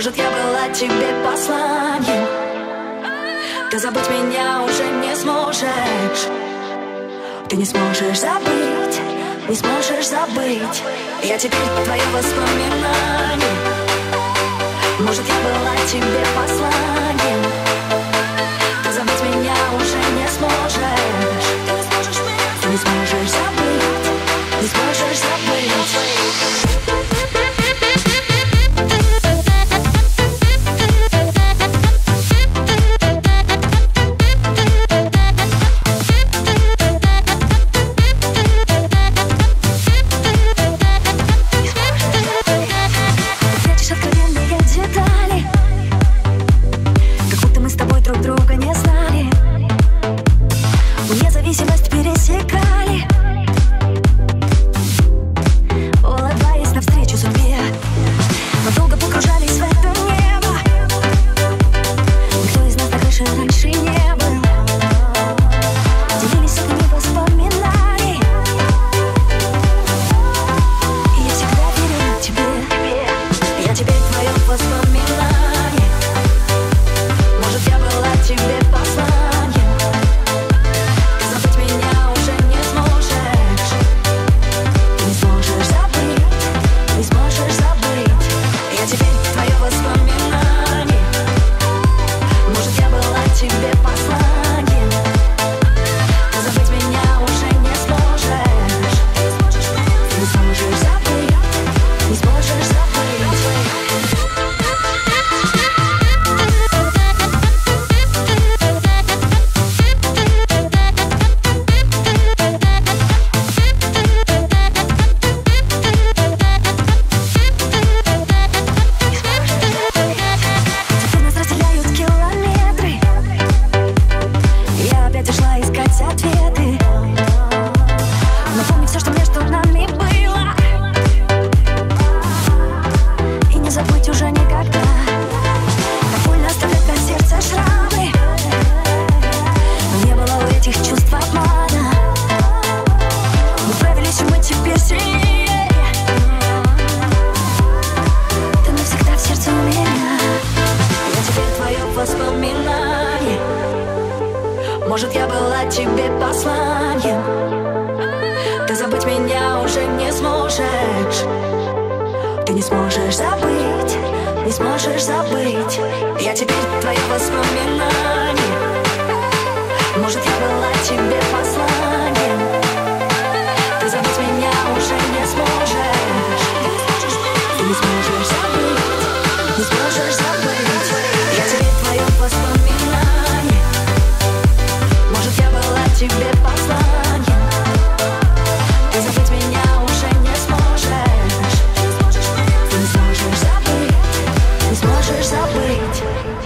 Может, я была тебе посланием? Ты забыть меня уже не сможешь. Ты не сможешь забыть Не сможешь забыть. Я теперь твое воспоминание. Может, я была тебе посланием? Может, я была тебе посланием? Ты забыть меня уже не сможешь. Ты не сможешь забыть, не сможешь забыть. Я теперь твое воспоминание. можешь забыть.